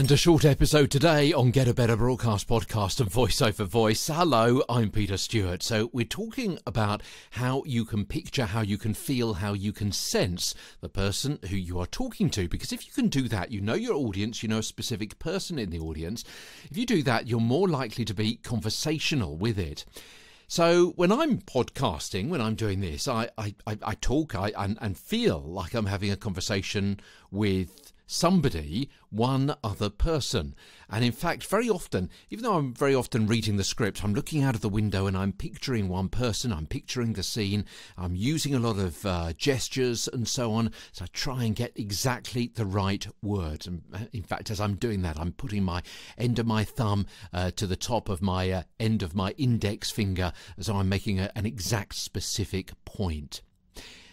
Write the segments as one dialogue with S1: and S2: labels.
S1: And a short episode today on Get a Better Broadcast podcast and Voice Over Voice. Hello, I'm Peter Stewart. So, we're talking about how you can picture, how you can feel, how you can sense the person who you are talking to. Because if you can do that, you know your audience, you know a specific person in the audience. If you do that, you're more likely to be conversational with it. So when I'm podcasting, when I'm doing this, I, I, I, talk I, and, and feel like I'm having a conversation with somebody, one other person. And in fact, very often, even though I'm very often reading the script, I'm looking out of the window and I'm picturing one person, I'm picturing the scene, I'm using a lot of uh, gestures and so on. So I try and get exactly the right words. And uh, in fact, as I'm doing that, I'm putting my end of my thumb uh, to the top of my uh, end of my index finger as I'm making a, an exact specific point.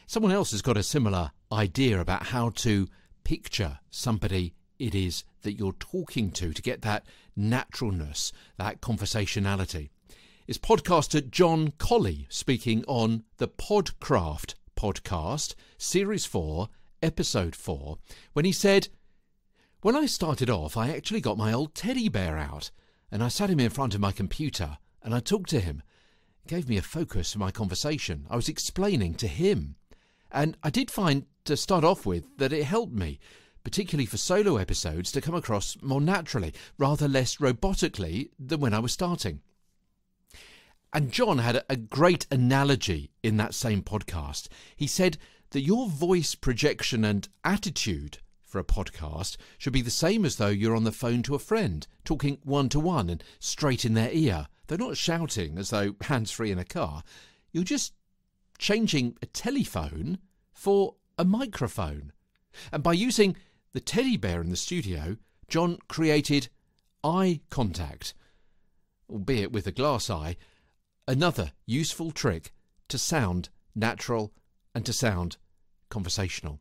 S1: Someone else has got a similar idea about how to picture somebody it is that you're talking to to get that naturalness, that conversationality. It's podcaster John Colley speaking on the Podcraft podcast, Series 4, Episode 4, when he said, When I started off, I actually got my old teddy bear out and I sat him in front of my computer and I talked to him. It gave me a focus for my conversation. I was explaining to him. And I did find to start off with that it helped me, particularly for solo episodes, to come across more naturally, rather less robotically than when I was starting. And John had a great analogy in that same podcast. He said that your voice projection and attitude for a podcast should be the same as though you're on the phone to a friend, talking one to one and straight in their ear. They're not shouting as though hands free in a car. You're just changing a telephone for a microphone. And by using the teddy bear in the studio, John created eye contact, albeit with a glass eye, another useful trick to sound natural and to sound conversational.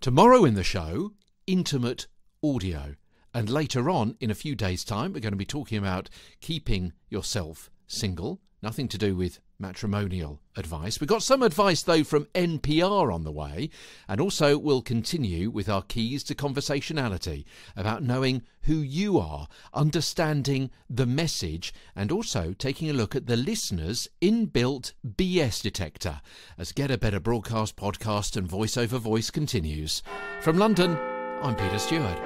S1: Tomorrow in the show, intimate audio. And later on, in a few days' time, we're going to be talking about keeping yourself single. Nothing to do with matrimonial advice. We've got some advice, though, from NPR on the way, and also we'll continue with our keys to conversationality about knowing who you are, understanding the message, and also taking a look at the listener's inbuilt BS detector as Get a Better Broadcast podcast and Voice Over Voice continues. From London, I'm Peter Stewart.